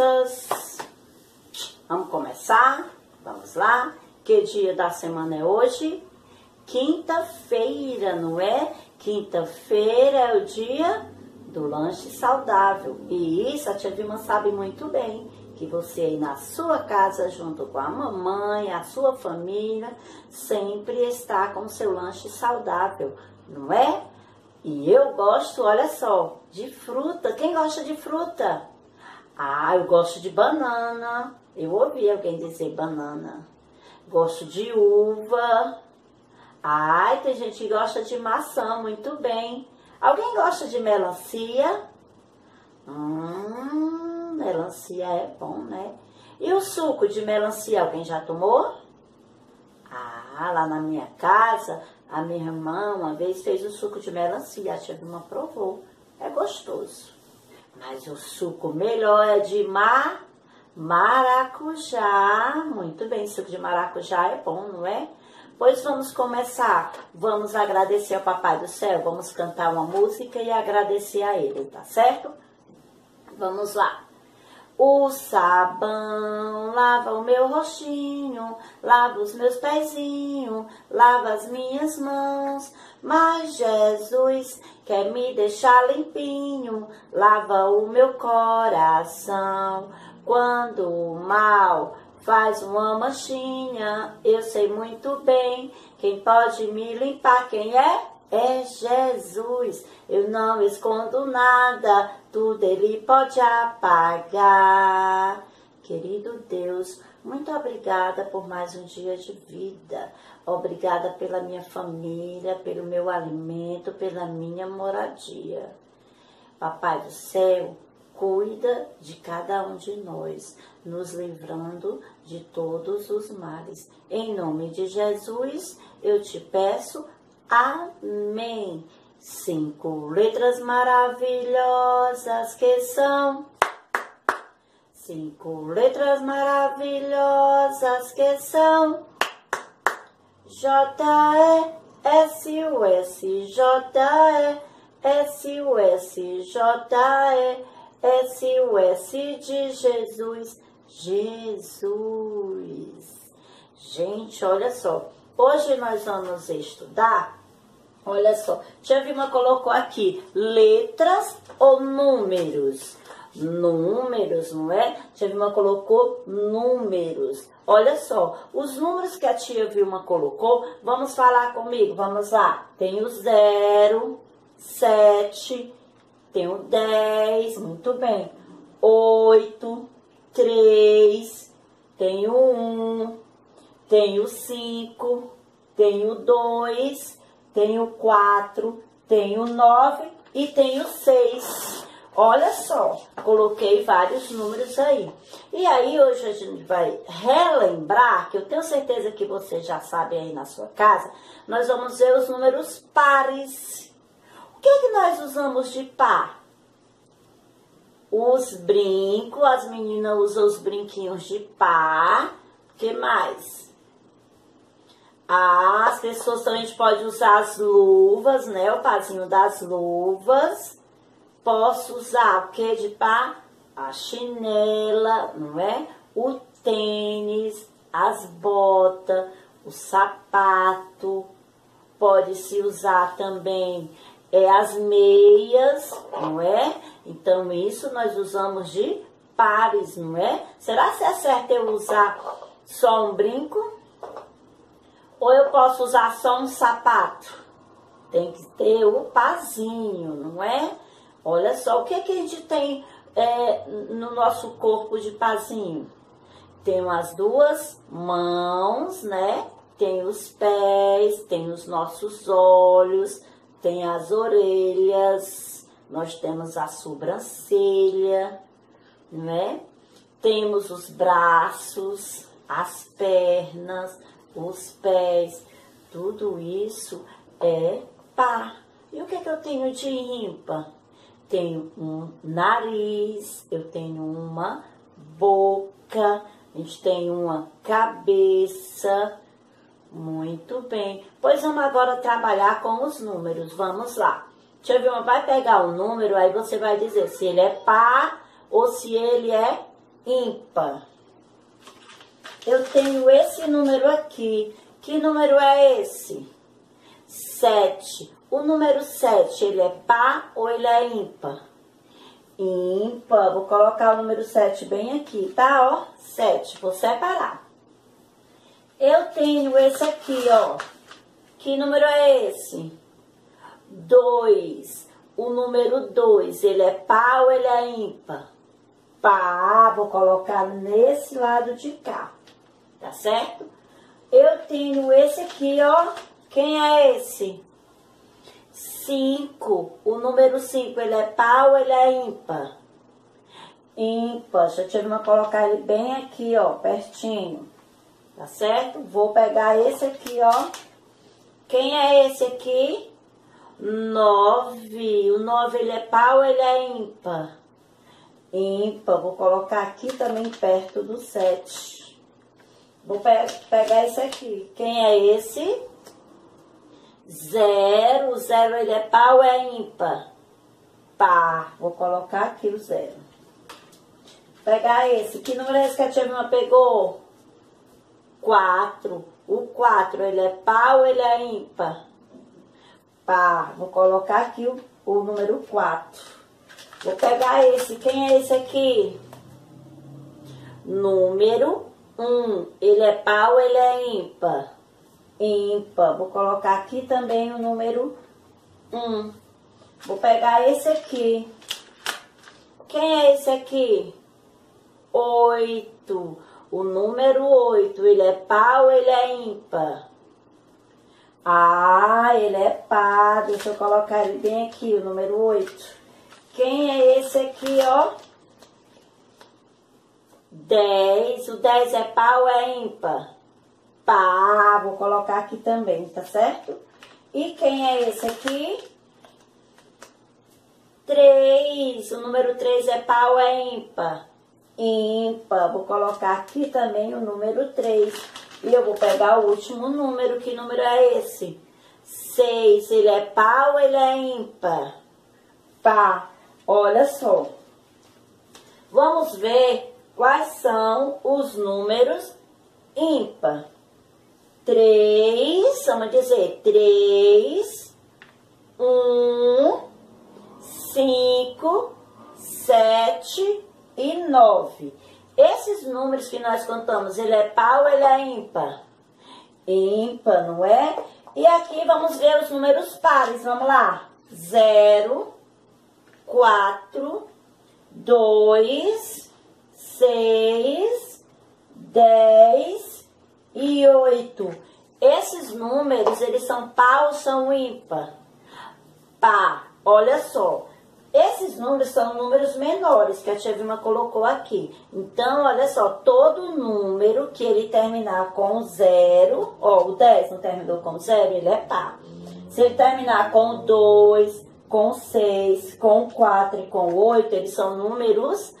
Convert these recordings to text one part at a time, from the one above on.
crianças? Vamos começar? Vamos lá? Que dia da semana é hoje? Quinta-feira, não é? Quinta-feira é o dia do lanche saudável. E isso a tia Vilma sabe muito bem. Que você aí na sua casa, junto com a mamãe, a sua família, sempre está com seu lanche saudável, não é? E eu gosto, olha só, de fruta. Quem gosta de fruta? Ah, eu gosto de banana. Eu ouvi alguém dizer banana. Gosto de uva. Ai, tem gente que gosta de maçã, muito bem. Alguém gosta de melancia? Hum, melancia é bom, né? E o suco de melancia, alguém já tomou? Ah, lá na minha casa, a minha irmã uma vez fez o suco de melancia, a tia Vilma provou. É gostoso. Mas o suco melhor é de mar, maracujá. Muito bem, suco de maracujá é bom, não é? Pois vamos começar. Vamos agradecer ao Papai do Céu. Vamos cantar uma música e agradecer a ele, tá certo? Vamos lá. O sabão lava o meu rostinho, lava os meus pezinhos, lava as minhas mãos. Mas Jesus quer me deixar limpinho, lava o meu coração. Quando o mal faz uma manchinha, eu sei muito bem quem pode me limpar, quem é? É Jesus. Eu não escondo nada, tudo Ele pode apagar. Querido Deus, muito obrigada por mais um dia de vida. Obrigada pela minha família, pelo meu alimento, pela minha moradia. Papai do céu, cuida de cada um de nós, nos livrando de todos os males. Em nome de Jesus, eu te peço, amém. Cinco letras maravilhosas que são. Cinco letras maravilhosas que são. J-E-S-U-S, J-E-S-U-S, J-E-S-U-S de Jesus, Jesus. Gente, olha só, hoje nós vamos estudar Olha só, Tia Vilma colocou aqui letras ou números? Números, não é? Tia Vilma colocou números. Olha só, os números que a tia Vilma colocou, vamos falar comigo, vamos lá. Tem o 0, 7, tem o 10, muito bem. 8, 3, tem o 1, tem o 5, tem o 2, tenho quatro, tenho nove e tenho seis. Olha só, coloquei vários números aí. E aí hoje a gente vai relembrar, que eu tenho certeza que você já sabe aí na sua casa, nós vamos ver os números pares. O que, é que nós usamos de par? Os brincos, as meninas usam os brinquinhos de par. O que mais? As pessoas também pode usar as luvas, né? O pazinho das luvas. Posso usar o que de pá? A chinela, não é? O tênis, as botas, o sapato. Pode-se usar também é, as meias, não é? Então, isso nós usamos de pares, não é? Será que é certo eu usar só um brinco? Ou eu posso usar só um sapato? Tem que ter o pazinho, não é? Olha só, o que, que a gente tem é, no nosso corpo de pazinho? Tem as duas mãos, né? Tem os pés, tem os nossos olhos, tem as orelhas, nós temos a sobrancelha, né? Temos os braços, as pernas, os pés, tudo isso é par. E o que, é que eu tenho de ímpar? Tenho um nariz, eu tenho uma boca, a gente tem uma cabeça. Muito bem. Pois vamos agora trabalhar com os números. Vamos lá. Deixa eu ver, vai pegar o número, aí você vai dizer se ele é par ou se ele é ímpar. Eu tenho esse número aqui. Que número é esse? 7. O número 7, ele é par ou ele é ímpar? Ímpar. Vou colocar o número 7 bem aqui, tá? Ó, 7. Vou separar. Eu tenho esse aqui, ó. Que número é esse? 2. O número 2, ele é par ou ele é ímpar? Par. Vou colocar nesse lado de cá. Tá certo? Eu tenho esse aqui, ó. Quem é esse? 5. O número 5, ele é par ou ele é ímpar? Ímpar. Deixa eu colocar ele bem aqui, ó, pertinho. Tá certo? Vou pegar esse aqui, ó. Quem é esse aqui? 9. O 9, ele é par ou ele é ímpar? Ímpar. Vou colocar aqui também perto do 7. Vou pe pegar esse aqui. Quem é esse? Zero. Zero ele é par ou é ímpar? Par. Vou colocar aqui o zero. Vou pegar esse. Que número é esse que a tia Vilma pegou? Quatro. O quatro ele é par ou ele é ímpar? Par. Vou colocar aqui o, o número quatro. Vou pegar esse. Quem é esse aqui? Número um, ele é par ou ele é ímpar? Ímpar. Vou colocar aqui também o número 1. Um. Vou pegar esse aqui. Quem é esse aqui? 8. O número 8, ele é par ou ele é ímpar? Ah, ele é par. Deixa eu colocar ele bem aqui, o número 8. Quem é esse aqui, ó? 10. O 10 é par ou é ímpar? Par. Vou colocar aqui também, tá certo? E quem é esse aqui? 3. O número 3 é par ou é ímpar? Ímpar. Vou colocar aqui também o número 3. E eu vou pegar o último número. Que número é esse? 6. Ele é par ou ele é ímpar? Par. Olha só. Vamos ver Quais são os números ímpar? Três, vamos dizer, três, um, cinco, sete e nove. Esses números que nós contamos, ele é par ou ele é ímpar? Ímpar, não é? E aqui vamos ver os números pares, vamos lá. Zero, quatro, dois, seis, dez e oito. Esses números, eles são par ou são ímpar? Par. Olha só. Esses números são números menores que a tia Vilma colocou aqui. Então, olha só, todo número que ele terminar com zero, ó, o 10 não terminou com zero, ele é par. Se ele terminar com 2, com 6, com 4 e com 8, eles são números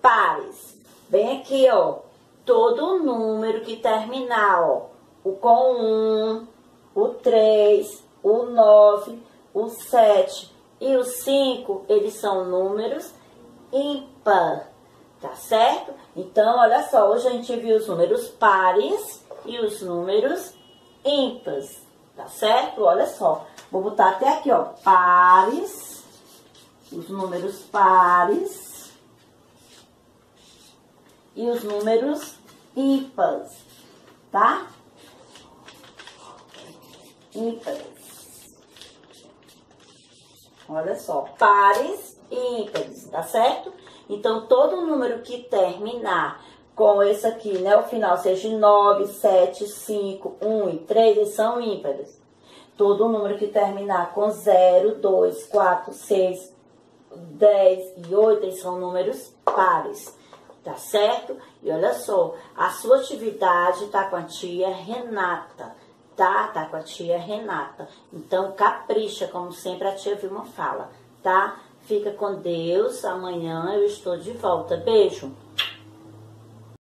pares. Bem aqui, ó, todo número que terminar, ó, o com 1, o 3, o 9, o 7 e o 5, eles são números ímpar, tá certo? Então, olha só, hoje a gente viu os números pares e os números ímpares, tá certo? Olha só, vou botar até aqui, ó, pares, os números pares e os números ímpares, tá? Ímpares. Olha só, pares e ímpares, tá certo? Então, todo número que terminar com esse aqui, né, o final seja 9, 7, 5, 1 e 3, eles são ímpares. Todo número que terminar com 0, 2, 4, 6, 10 e 8, eles são números pares tá certo? E olha só, a sua atividade tá com a tia Renata, tá? Tá com a tia Renata. Então, capricha, como sempre a tia Vilma fala, tá? Fica com Deus, amanhã eu estou de volta. Beijo!